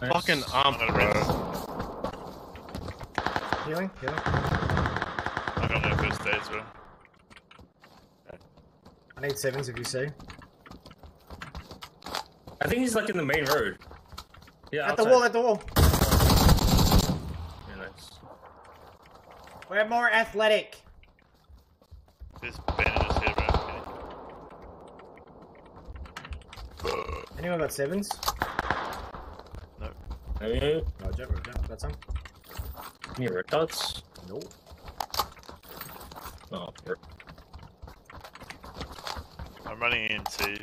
Fucking arm, I'm bro. Healing, healing. I got no first aid as well. I need sevens if you see. I think he's like in the main road. Yeah, At the wall, at the wall. Yeah, nice. We're more athletic. There's bandages here, bro. Anyone got sevens? Hey, Roger, Roger. Got some? any red dots? No. Oh, we're- I'm running into.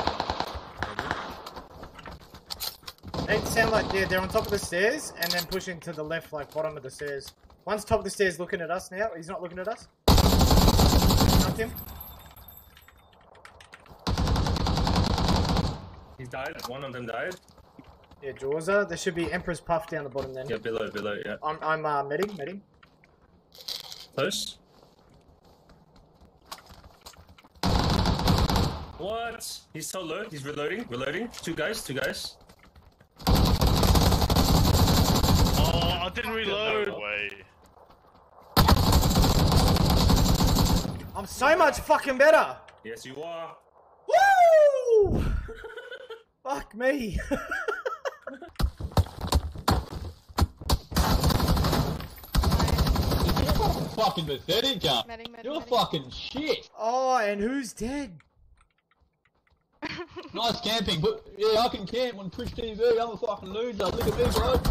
They sound like they're, they're on top of the stairs and then pushing to the left, like bottom of the stairs. One's top of the stairs looking at us now. He's not looking at us. Knocked him. He's died. One of them died. Yeah, Jawza. There should be Emperor's Puff down the bottom then. Yeah, below, below. Yeah, I'm, I'm uh, medding, medding. close. What? He's so low. He's reloading. Reloading. Two guys. Two guys. Oh, I didn't reload. No way. I'm so much fucking better. Yes, you are. Woo! Fuck me. You're fucking pathetic, Gun. Medic, medic, You're medic. fucking shit. oh, and who's dead? Nice camping, but yeah, I can camp on Twitch TV. I'm a fucking loser. Look at me, bro.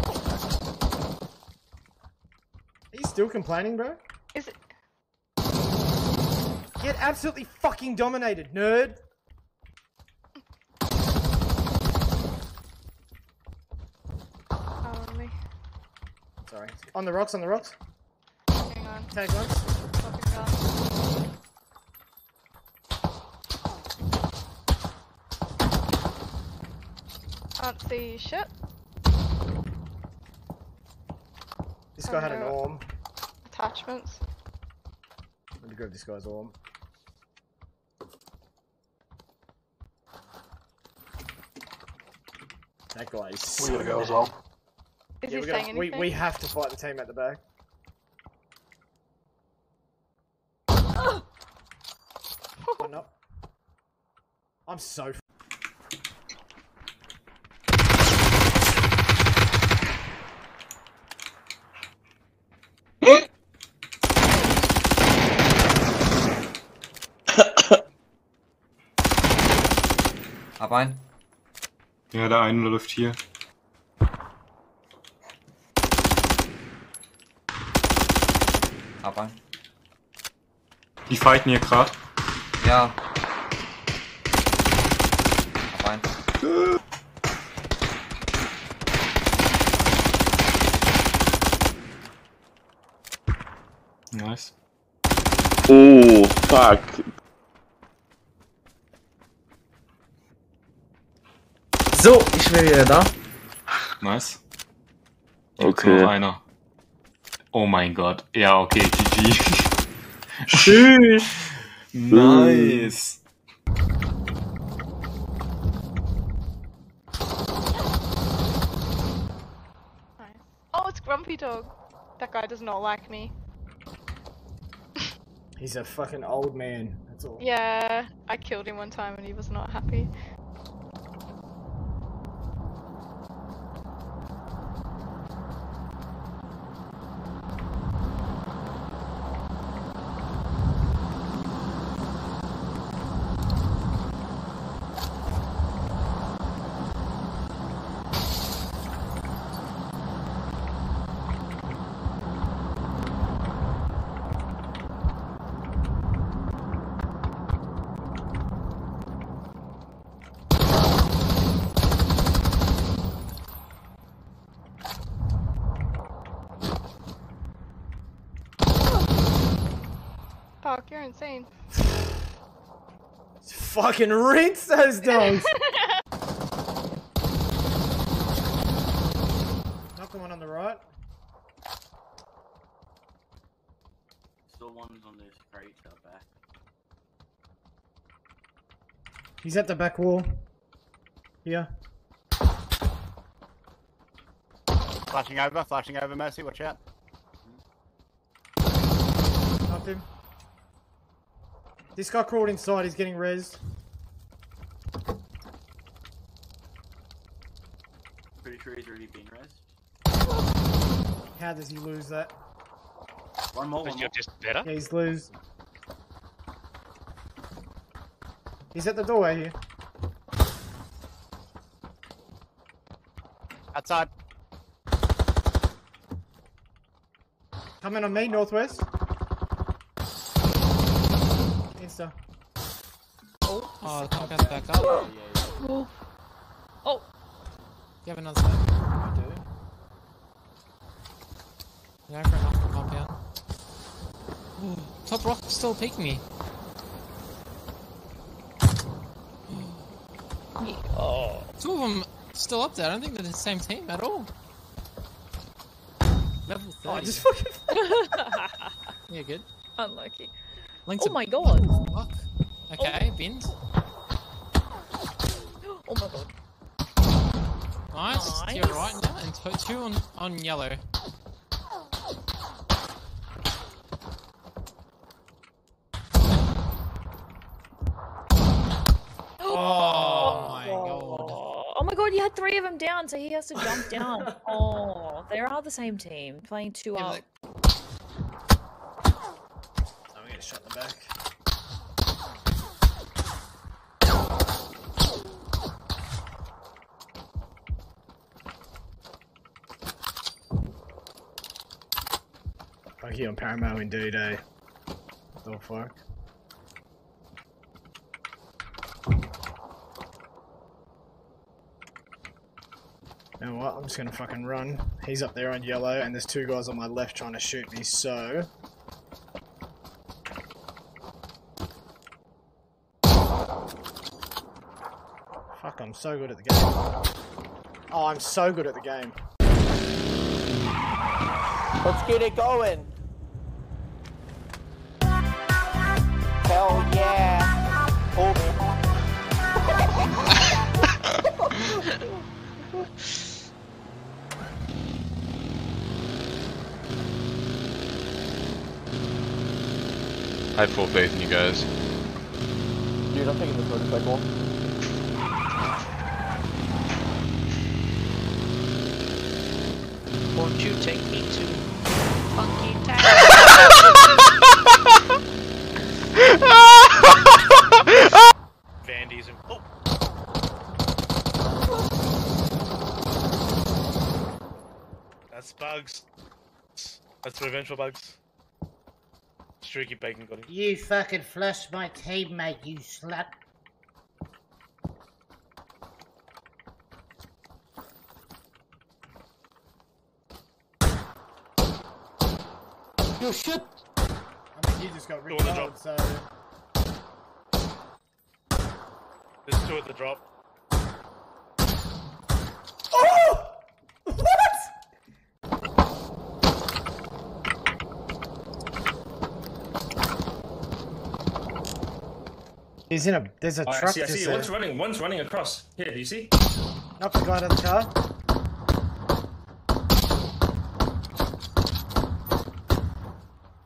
He's still complaining, bro. Is it? Get absolutely fucking dominated, nerd. Oh, me. Sorry. On the rocks, on the rocks. Hang on. Tag once. Fucking gun. Can't see shit. This guy had an no. orm. Attachments. Let me grab this guy's orm. That guy is. We gotta go as well. Is Yeah, he we, saying gotta, we, anything? we have to fight the team at the back. One up. I'm so. F- Hab ein. Ja, der eine läuft hier. Ein. Die fighten hier gerade. Ja. Hab. Nice. Oh, fuck. So, ich bin wieder da. Nice. Okay. noch einer. Oh mein Gott. Ja, okay, GG. Tschüss. nice. Nice. Oh, it's Grumpy Dog. That guy does not like me. He's a fucking old man. That's all. Yeah, I killed him one time and he was not happy. Fuck, you're insane. Fucking rinse those dogs. Knock the one on the right. Still one's on this crate out back. He's at the back wall. Yeah. Flashing over, flashing over, Mercy, watch out. Knocked him. This guy crawled inside, he's getting rezzed. Pretty sure he's already been res. How does he lose that? One more, one more. just better. Yeah, he's lose. He's at the doorway here. Outside. Coming on me, northwest. Insta. Oh, ah, the compound's back up. Oh. Oh. You have another? I do. Go for compound. Ooh, top rock still peeking me. Oh. Two of them still up there. I don't think they're the same team at all. Level 30. Oh, I just fucking. Yeah, good. Unlucky. Link's Oh my god. Okay, oh. bins. Oh my god. Nice. Nice. right now, and t- two on, on yellow. Oh, oh my god. Oh my god, you had three of them down, so he has to jump down. Oh, they are the same team, playing two Yeah, up. but I'm gonna shut the back. You on Paramo indeed? What the fuck? You know what? I'm just gonna fucking run. He's up there on yellow, and there's two guys on my left trying to shoot me, so. Fuck, I'm so good at the game. Oh, I'm so good at the game. Let's get it going. Hell yeah. Hold oh. it. I full faith in you guys. Dude, I'm taking this motorcycle. Won't you take me to Funky Town? Vandy's and oh. That's bugs. That's revengeful bugs. Streaky bacon got him. You fucking flushed my teammate, you slut. You shit. I mean, you just got Two on the ripped drop. so. There's two at the drop. He's in a. There's a Oh, I truck see, I see. there. One's running, one's running across. Here, do you see? Knock the guy out of the car.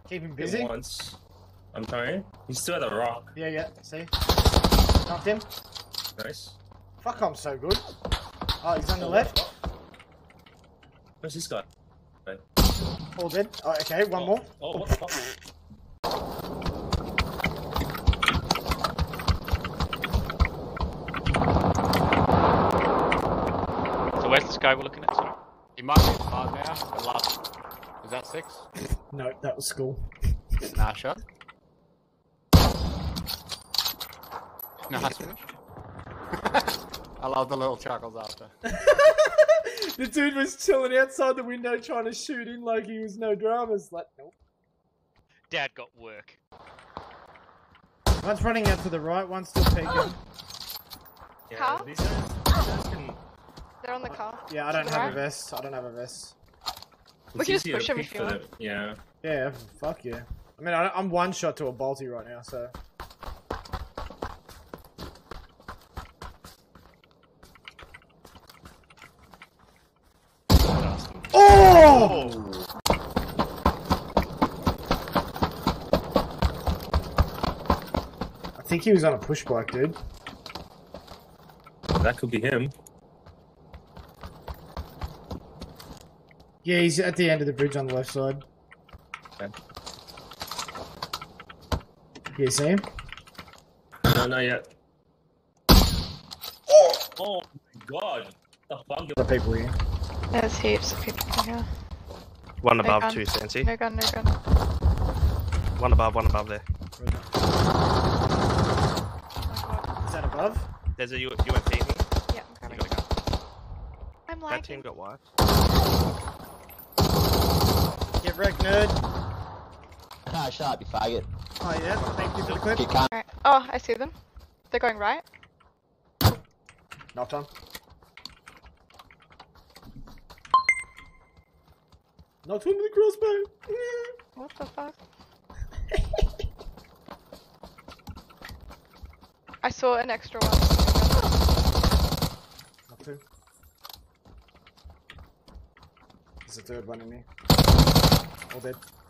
Keep him busy. Once. I'm trying. He's still at the rock. Yeah, yeah. See. Knocked him. Nice. Fuck, I'm so good. Oh, he's on the left. Where's this guy? Right. All dead. Oh, okay, one oh. more. Oh, what the fuck? Where's this guy we're looking at? Sorry. He might be five now. The last. Is that six? No, that was school. Nah, sure. Nice finish. I love the little chuckles after. the dude was chilling outside the window trying to shoot in like he was no dramas. Like, nope. Dad got work. One's running out to the right, one's still peeking. Yeah, Car? these guys, these guys can. They're on the uh, car. Yeah, I don't the have a vest. I don't have a vest. We can just push him if you want. them. Yeah. Yeah, fuck yeah. I mean, I, I'm one shot to a Balti right now, so. Oh! Oh! I think he was on a push bike, dude. That could be him. Yeah, he's at the end of the bridge on the left side. Okay. Yeah, see him? No, not yet. Oh, oh my god. The fuck? The people here. There's heaps of people here. One No above, gun. two, Santi. No gun, no gun. One above, one above there. Oh Is that above? There's a U- UMP here. Yeah, I'm You coming. got a gun. I'm That team got wiped. Get wrecked, nerd. Ah, shut up, you faggot. Oh yeah, thank you for the clip. You can't. Alright. Oh, I see them. They're going right. Knocked on. Knocked him with the crossbow. What the fuck? I saw an extra one. Knocked him. There's a third one in here. Dead.